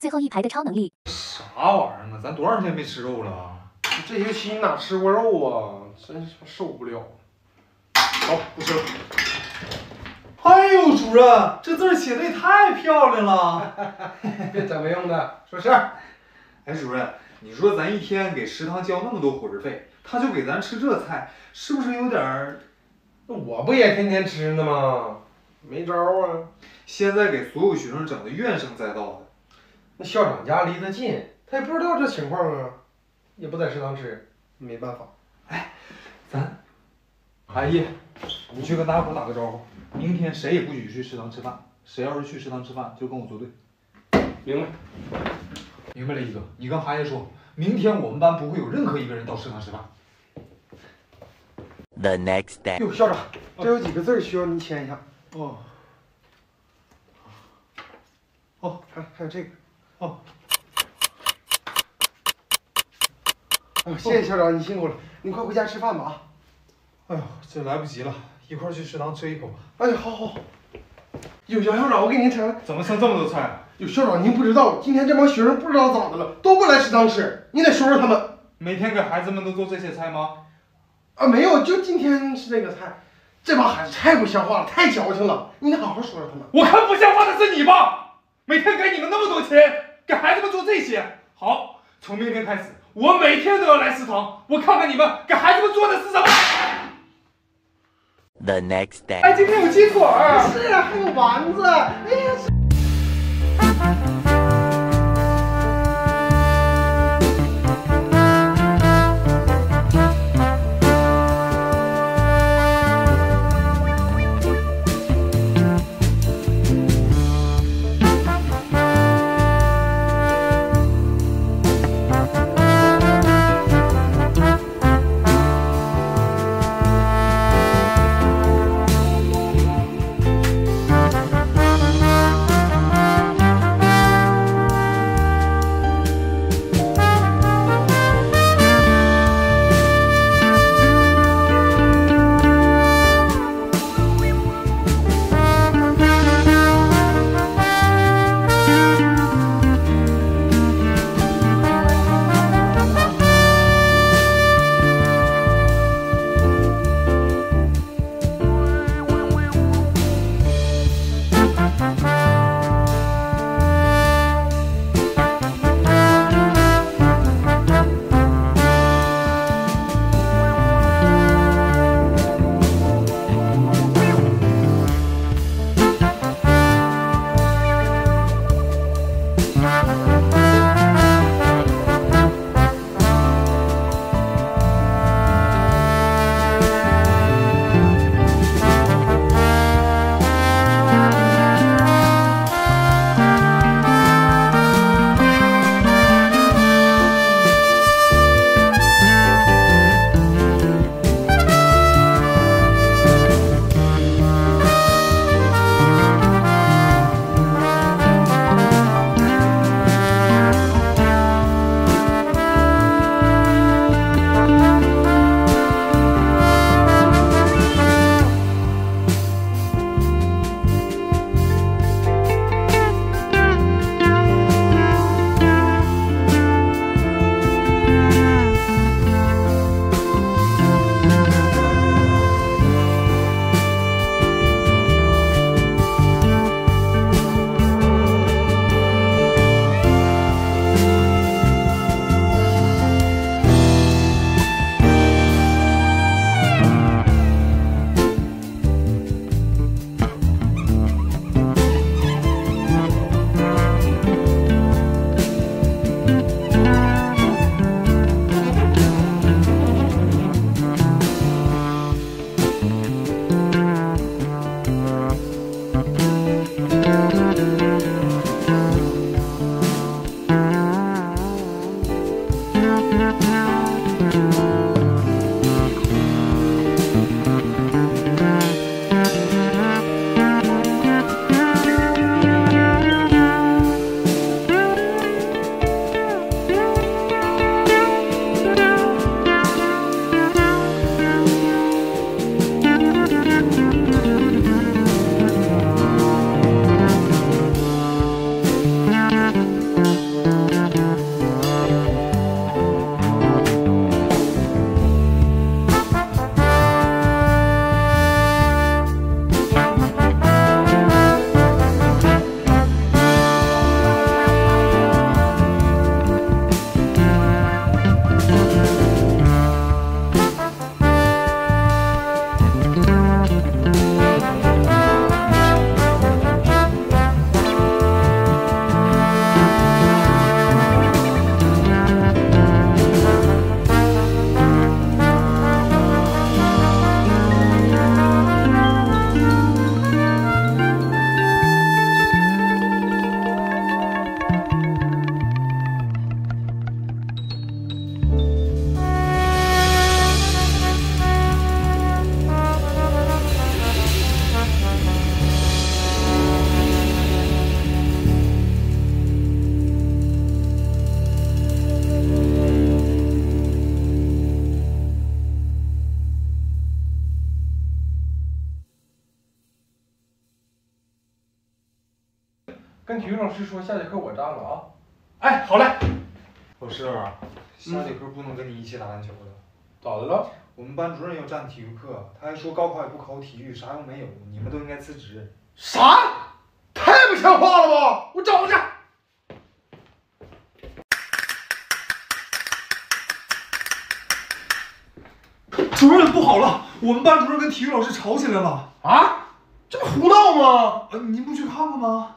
最后一排的超能力。啥玩意儿啊？咱多长时间没吃肉了？这学期你哪吃过肉啊？真是受不了。好，不吃了。哎呦，主任，这字写的也太漂亮了。别整没用的，说事儿。哎，主任，你说咱一天给食堂交那么多伙食费，他就给咱吃这菜，是不是有点儿？那我不也天天吃呢吗？没招啊。现在给所有学生整的怨声载道的。那校长家离得近，他也不知道这情况啊，也不在食堂吃，没办法。哎，咱，阿姨，你去跟大伙打个招呼。明天谁也不许去食堂吃饭，谁要是去食堂吃饭，就跟我作对。明白，明白了，一哥，你跟韩爷说，明天我们班不会有任何一个人到食堂吃饭。The next day。哟，校长，这有几个字需要您签一下。哦。哦，还还有这个。哦。哎呦，谢谢校长，你辛苦了，你快回家吃饭吧啊。哎呦，这来不及了。一块去食堂吃一口吧。哎，好好。有杨校长，我给您盛。怎么剩这么多菜？有校长，您不知道，今天这帮学生不知道咋的了，都不来食堂吃，你得说说他们。每天给孩子们都做这些菜吗？啊，没有，就今天是这个菜。这帮孩子太不像话了，太矫情了，你得好好说说他们。我看不像话的是你吧？每天给你们那么多钱，给孩子们做这些。好，从明天开始，我每天都要来食堂，我看看你们给孩子们做的是什么。The next day。哎，今天有鸡腿儿。是啊，还有丸子。哎呀。育老师说下节课我占了啊。哎，好嘞。老师，下节课不能跟你一起打篮球了。咋的了？我们班主任要占体育课，他还说高考也不考体育，啥用没有，你们都应该辞职。啥？太不像话了吧！我找去。主任不好了，我们班主任跟体育老师吵起来了。啊？这不胡闹吗？呃，您不去看看吗？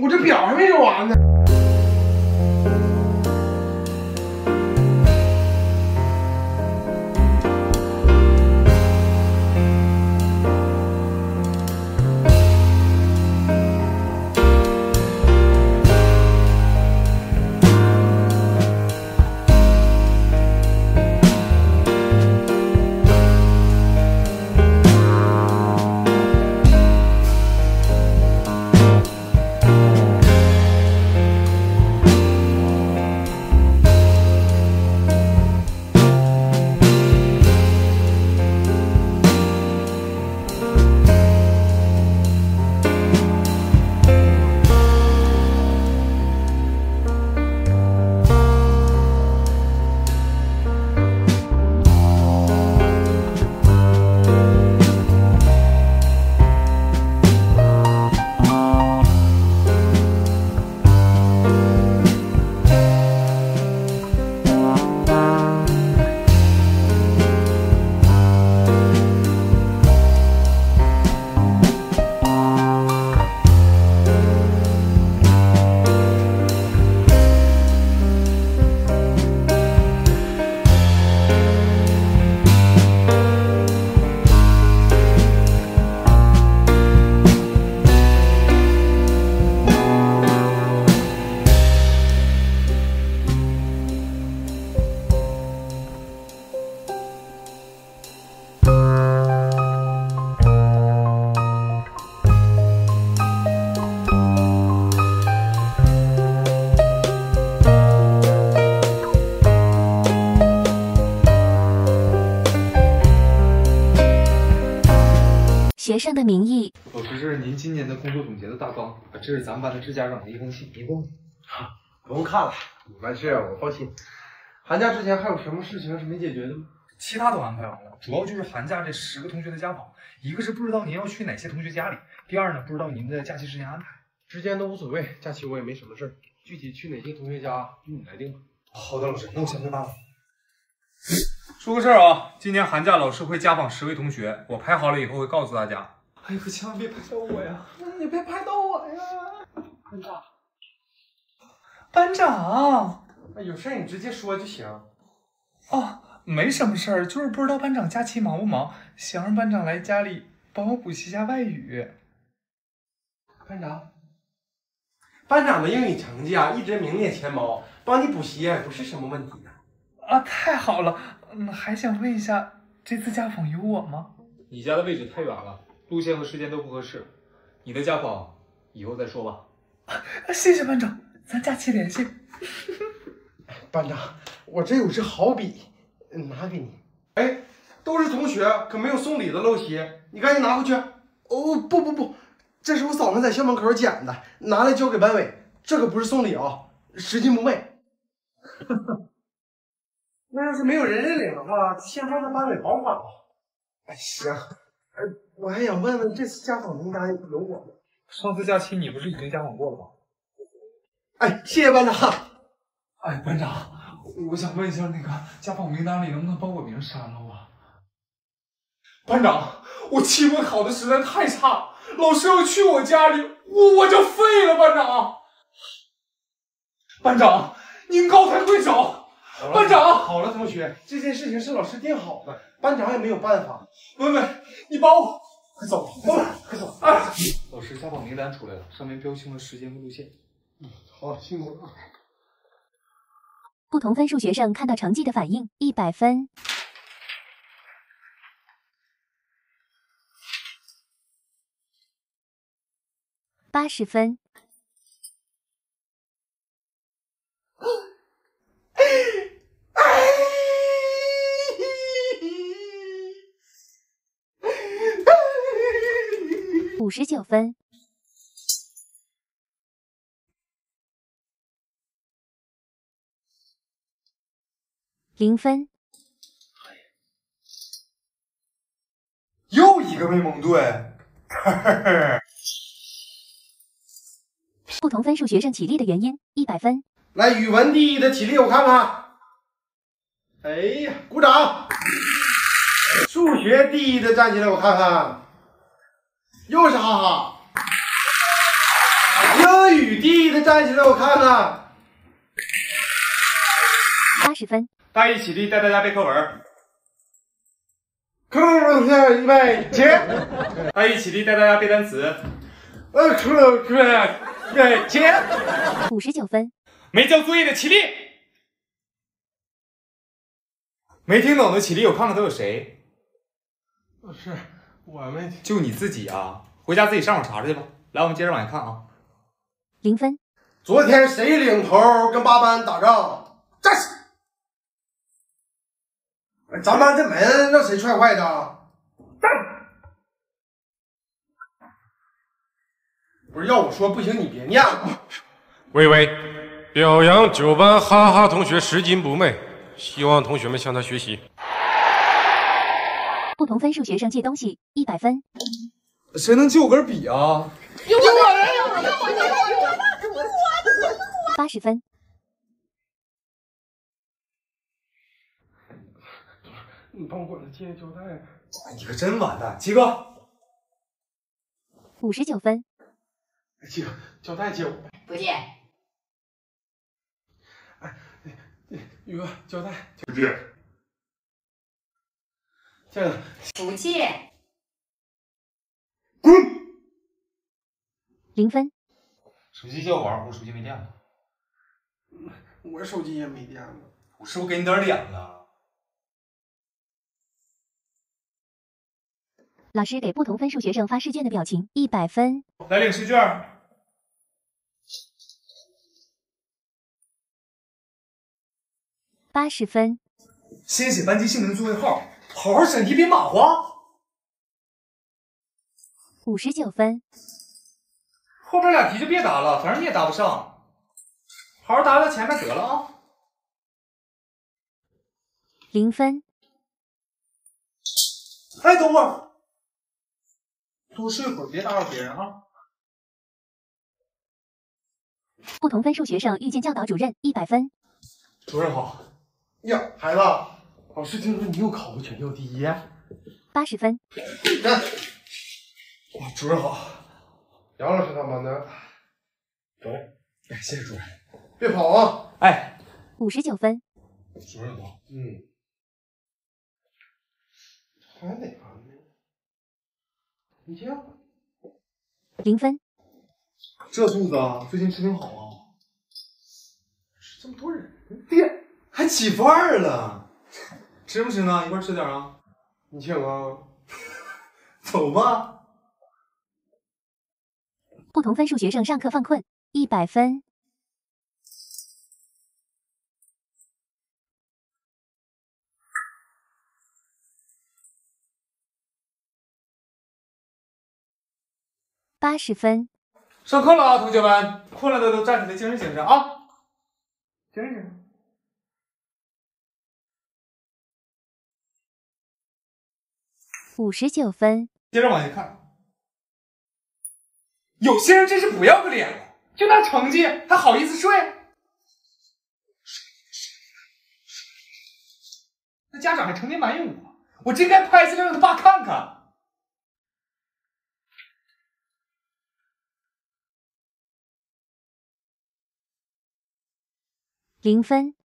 我这表还没整完呢。总结的大纲，这是咱们班的致家长的一封信，一共。不用看了，你完事我放心。寒假之前还有什么事情是没解决的吗？其他都安排完了，主要就是寒假这十个同学的家访，一个是不知道您要去哪些同学家里，第二呢不知道您的假期时间安排。之间都无所谓，假期我也没什么事儿，具体去哪些同学家由你来定吧。好的，老师，那我先回班了。说个事儿啊，今年寒假老师会家访十位同学，我排好了以后会告诉大家。哎呀，可千万别拍到我呀！你别拍到我呀！班长，班长，有事你直接说就行。哦，没什么事儿，就是不知道班长假期忙不忙，想让班长来家里帮我补习一下外语。班长，班长的英语成绩啊一直名列前茅，帮你补习也不是什么问题呀。啊，太好了！嗯，还想问一下，这次家访有我吗？你家的位置太远了，路线和时间都不合适。你的家访以后再说吧。啊，谢谢班长，咱假期联系。班长，我这有支好笔，拿给你。哎，都是同学，可没有送礼的陋习，你赶紧拿回去。哦，不不不，这是我早上在校门口捡的，拿来交给班委。这可不是送礼啊，拾金不昧。那要是没有人认领的话，先放在班委保管吧。哎，行。呃，我还想问问，这次家访名单有我吗？上次假期你不是已经家访过了吗？哎，谢谢班长。哎，班长，我想问一下，那个家访名单里能不能把我名删了啊？班长，我期末考的实在太差，老师要去我家里，我我就废了。班长，班长，您高抬贵手。班长，好了，同学，这件事情是老师定好的，班长也没有办法。文文，你帮我，快走，快走，快走。啊，老师家访名单出来了，上面标清了时间和路线。嗯，好，辛苦了。不同分数学生看到成绩的反应：一百分、八十分、十九分。零分，又一个被蒙对，不同分数学生起立的原因，一百分。来，语文第一的起立，我看看。哎呀，鼓掌！数学第一的站起来，我看看。又是哈哈。英语第一的站起来，我看看。八十分。大一起立，带大家背课文。课文预备起。大一起立，带大家背单词。呃，课课对起。五十九分。没交作业的起立。没听懂的起立，我看看都有谁。是我们就你自己啊，回家自己上网查查去吧。来，我们接着往下看啊。零分。昨天谁领头跟八班打仗？站起！咱班这门让谁踹坏的？站！不是要我说不行，你别念了。微微表扬九班哈哈同学拾金不昧，希望同学们向他学习。不同分数学生借东西，一百分。谁能借我根笔啊？有我！八十分。你帮我管他借胶带。你可真完蛋，七哥。五十九分。七哥，胶带借我。不借。哎，宇哥，胶带。不借。这样。不借。滚！零分。手机借我玩会儿，手机没电了。我手机也没电了。我是不是给你点脸了？老师给不同分数学生发试卷的表情，一百分。来领试卷。八十分。先写班级姓名、座位号，好好审题，别马虎。五十九分。后边俩题就别答了，反正你也答不上。好好答答前面得了啊。零分。哎，等会儿，多睡会儿，别打扰别人啊。不同分数学生遇见教导主任，一百分。主任好。呀，孩子，老师听说你又考过全校第一。八十分。哇，主任好。杨老师他们呢。走。哎，谢谢主任。别跑啊！哎。五十九分。主任好。嗯。还哪个呢？你这样。零分。这肚子最近吃挺好啊。吃这么多人，爹还起范儿了。吃不吃呢？一块吃点啊。你请啊。走吧。不同分数学生上课犯困，一百分。八十分。上课了啊，同学们，困了的都站起来，精神精神啊！精神精神。五十九分。接着往下看。有些人真是不要个脸了，就那成绩还好意思睡？那家长还成天埋怨我，我真该拍下来让他爸看看。零分。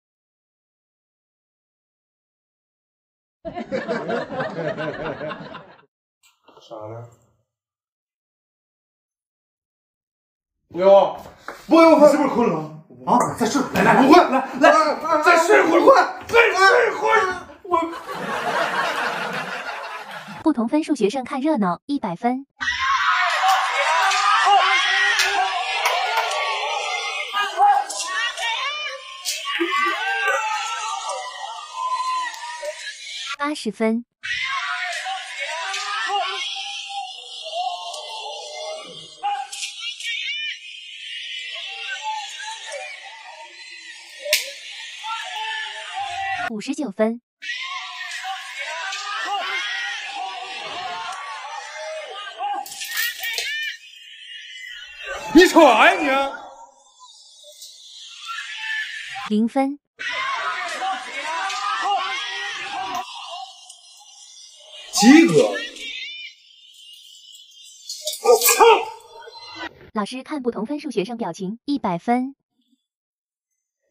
啥呢？不用，不用，你是不是困了？啊，再睡，来来来，不困，来来，再睡会儿，再睡会儿，我。不同分数学生看热闹，一百分。八十分。五十九分，你瞅啥呀你？零分。及格。老师看不同分数学生表情，一百分。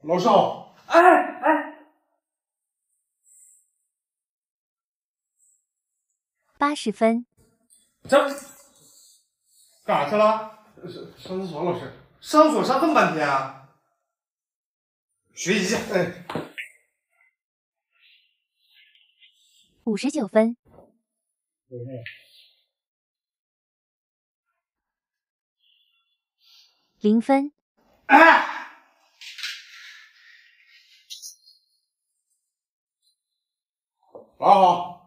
老师好。哎哎，八十分。这干啥去了？上厕所，老师。上厕所上这么半天啊？学习去。哎，五十九分。零分。啊，老好。